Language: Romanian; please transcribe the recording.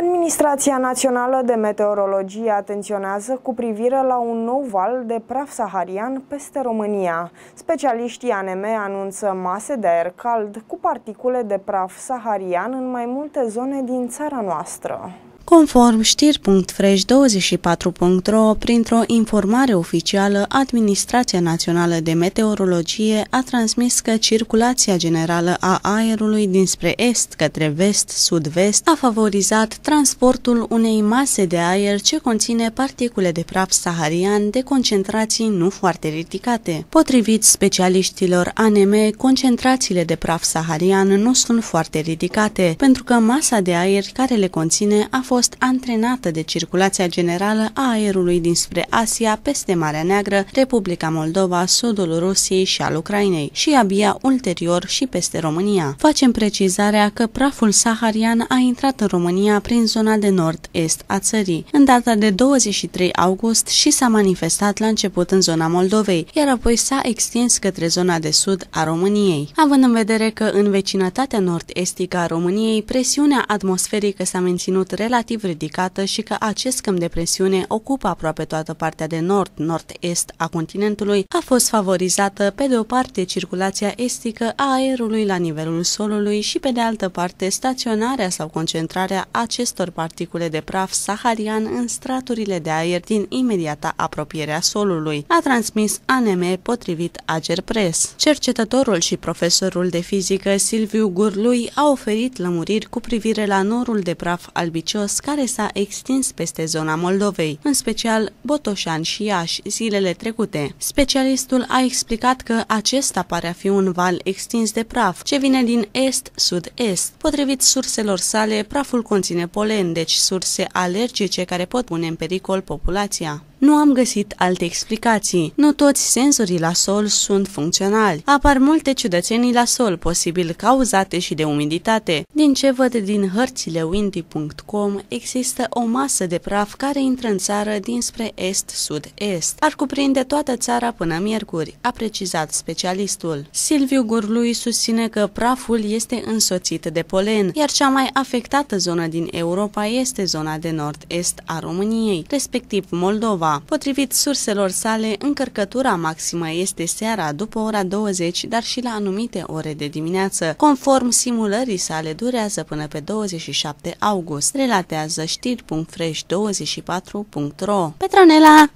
Administrația Națională de Meteorologie atenționează cu privire la un nou val de praf saharian peste România. Specialiștii ANM anunță mase de aer cald cu particule de praf saharian în mai multe zone din țara noastră. Conform știri.fresh24.ro, printr-o informare oficială, Administrația Națională de Meteorologie a transmis că circulația generală a aerului dinspre est către vest-sud-vest a favorizat transportul unei mase de aer ce conține particule de praf saharian de concentrații nu foarte ridicate. Potrivit specialiștilor ANM, concentrațiile de praf saharian nu sunt foarte ridicate, pentru că masa de aer care le conține a fost fost antrenată de circulația generală a aerului dinspre Asia peste Marea Neagră, Republica Moldova, sudul Rusiei și al Ucrainei și abia ulterior și peste România. Facem precizarea că praful saharian a intrat în România prin zona de nord-est a țării, în data de 23 august și s-a manifestat la început în zona Moldovei, iar apoi s-a extins către zona de sud a României. Având în vedere că în vecinătatea nord-estică a României, presiunea atmosferică s-a menținut relativ relativ ridicată și că acest câmp de presiune ocupă aproape toată partea de nord-nord-est a continentului, a fost favorizată pe de o parte circulația estică a aerului la nivelul solului și pe de altă parte staționarea sau concentrarea acestor particule de praf saharian în straturile de aer din imediata apropiere a solului, a transmis ANM potrivit Ager Press. Cercetătorul și profesorul de fizică Silviu Gurlui a oferit lămuriri cu privire la norul de praf albicios care s-a extins peste zona Moldovei, în special Botoșan și Iași, zilele trecute. Specialistul a explicat că acesta pare a fi un val extins de praf, ce vine din est-sud-est. Potrivit surselor sale, praful conține polen, deci surse alergice care pot pune în pericol populația. Nu am găsit alte explicații. Nu toți senzorii la sol sunt funcționali. Apar multe ciudățenii la sol, posibil cauzate și de umiditate. Din ce văd din hărțile windy.com, există o masă de praf care intră în țară dinspre est-sud-est. Ar cuprinde toată țara până miercuri, a precizat specialistul. Silviu Gurlui susține că praful este însoțit de polen, iar cea mai afectată zonă din Europa este zona de nord-est a României, respectiv Moldova. Moldova. Potrivit surselor sale, încărcătura maximă este seara după ora 20, dar și la anumite ore de dimineață. Conform simulării sale, durează până pe 27 august, relatează știri.fresh24.ro. Petronela